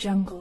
Jungle.